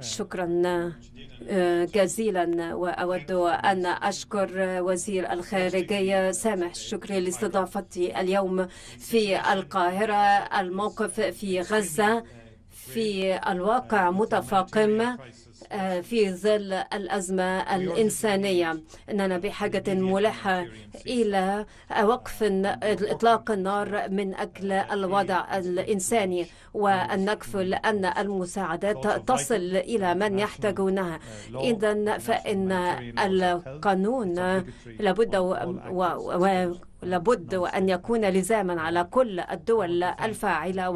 شكرا جزيلا وأود أن أشكر وزير الخارجية سامح الشكري لاستضافتي اليوم في القاهرة الموقف في غزة في الواقع متفاقم. في ظل الأزمة الإنسانية أننا بحاجة ملحة إلى وقف إطلاق النار من أجل الوضع الإنساني وأن نكفل أن المساعدات تصل إلى من يحتاجونها إذا فإن القانون لابد. لابد وأن يكون لزاما على كل الدول الفاعلة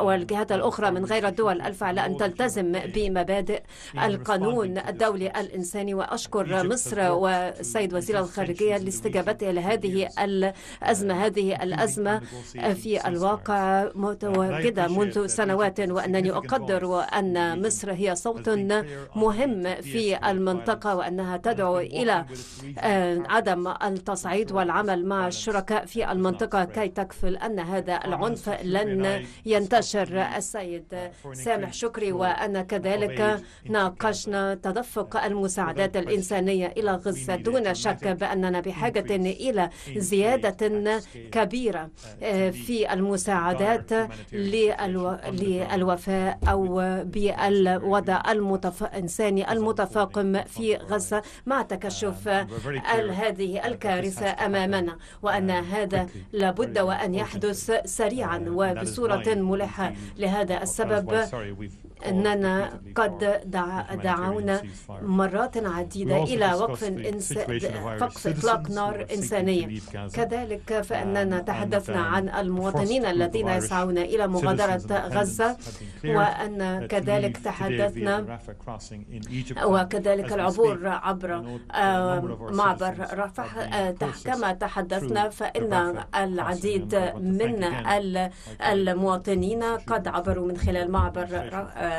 والجهات الأخرى من غير الدول الفاعلة أن تلتزم بمبادئ القانون الدولي الإنساني. وأشكر مصر والسيد وزير الخارجية لاستجابته لهذه الأزمة. هذه الأزمة في الواقع متواجدة منذ سنوات وأنني أقدر أن مصر هي صوت مهم في المنطقة وأنها تدعو إلى عدم التصعيد والعمل العمل مع الشركاء في المنطقة كي تكفل أن هذا العنف لن ينتشر. السيد سامح شكري وأنا كذلك ناقشنا تدفق المساعدات الإنسانية إلى غزة دون شك بأننا بحاجة إلى زيادة كبيرة في المساعدات للوفاء أو بالوضع الإنساني المتفاقم في غزة مع تكشف هذه الكارثة أمامنا أمامنا وأن هذا لابد وأن يحدث سريعا وبصورة ملحة لهذا السبب. أننا قد دعونا مرات عديدة إلى وقف إنس... وقف إطلاق نار إنسانية. كذلك فإننا تحدثنا عن المواطنين الذين يسعون إلى مغادرة غزة وأن كذلك تحدثنا وكذلك العبور عبر معبر رفح كما تحدثنا فإن العديد من المواطنين قد عبروا من خلال معبر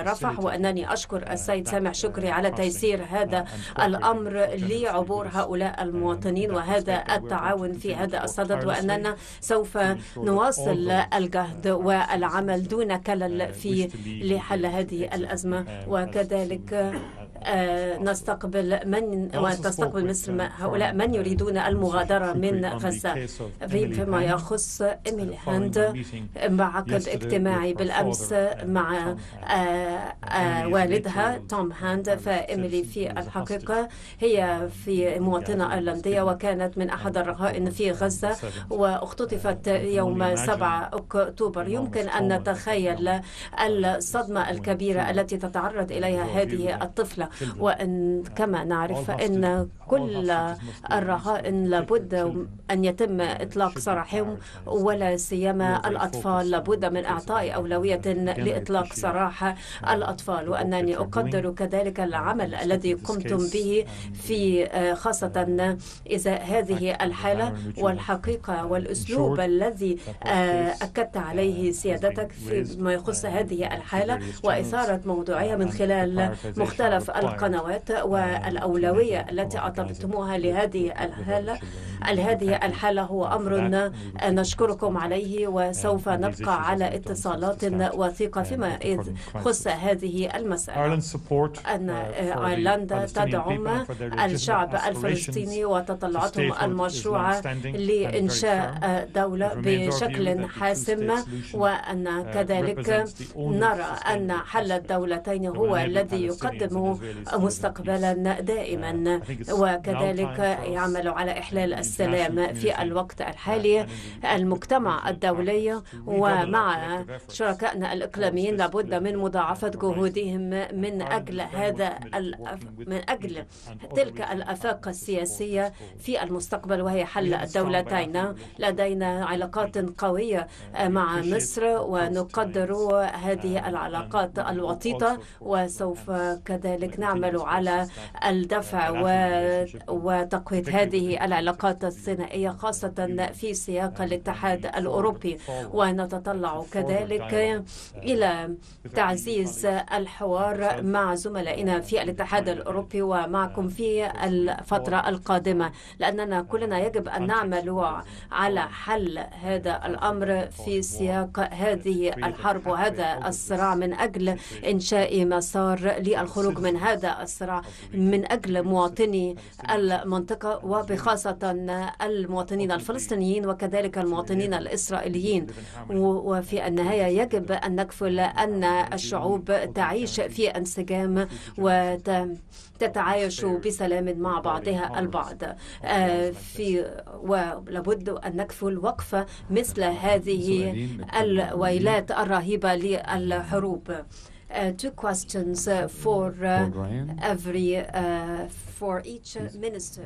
رفح وأنني أشكر السيد سامح شكري على تيسير هذا الأمر لعبور هؤلاء المواطنين وهذا التعاون في هذا الصدد وأننا سوف نواصل الجهد والعمل دون كلل في لحل هذه الأزمة. وكذلك نستقبل من وتستقبل مصر هؤلاء من يريدون المغادرة من غزة. فيما يخص إيميلي هاند بعقد اجتماعي بالأمس مع والدها توم هاند فإيميلي في الحقيقة هي في مواطنة أيرلندية وكانت من أحد الرهائن في غزة واختطفت يوم 7 أكتوبر. يمكن أن نتخيل الصدمة الكبيرة التي تتعرض إليها هذه الطفلة. وأن كما نعرف أن كل الرهائن لابد أن يتم إطلاق سراحهم ولا سيما الأطفال. لابد من إعطاء أولوية لإطلاق سراح الأطفال. وأنني أقدر كذلك العمل الذي قمتم به في خاصة إذا هذه الحالة والحقيقة والأسلوب الذي أكدت عليه سيادتك فيما يخص هذه الحالة وإثارة موضوعية من خلال مختلف القنوات والأولوية التي أعطيتموها لهذه الحالة. هذه الحالة هو أمر نشكركم عليه وسوف نبقى على اتصالات وثيقة فيما يخص هذه المسألة. أن أيرلندا تدعم الشعب الفلسطيني وتطلعاتهم المشروعة لإنشاء دولة بشكل حاسم وأن كذلك نرى أن حل الدولتين هو الذي يقدم مستقبلا دائما. وكذلك يعمل على إحلال السلام في الوقت الحالي. المجتمع الدولي ومع شركائنا الإقليميين لابد من مضاعفة جهودهم من أجل هذا من أجل تلك الآفاق السياسية في المستقبل وهي حل الدولتين. لدينا علاقات قوية مع مصر ونقدر هذه العلاقات الوطيدة وسوف كذلك كذلك نعمل على الدفع وتقوية هذه العلاقات الثنائية خاصة في سياق الاتحاد الأوروبي. ونتطلع كذلك إلى تعزيز الحوار مع زملائنا في الاتحاد الأوروبي ومعكم في الفترة القادمة. لأننا كلنا يجب أن نعمل على حل هذا الأمر في سياق هذه الحرب وهذا الصراع من أجل إنشاء مسار للخروج من هذا الصراع من أجل مواطني المنطقة وبخاصة المواطنين الفلسطينيين وكذلك المواطنين الإسرائيليين. وفي النهاية يجب أن نكفل أن الشعوب تعيش في انسجام وتتعايش بسلام مع بعضها البعض. في ولابد أن نكفل وقف مثل هذه الويلات الرهيبة للحروب. Two questions uh, for uh, every for each minister.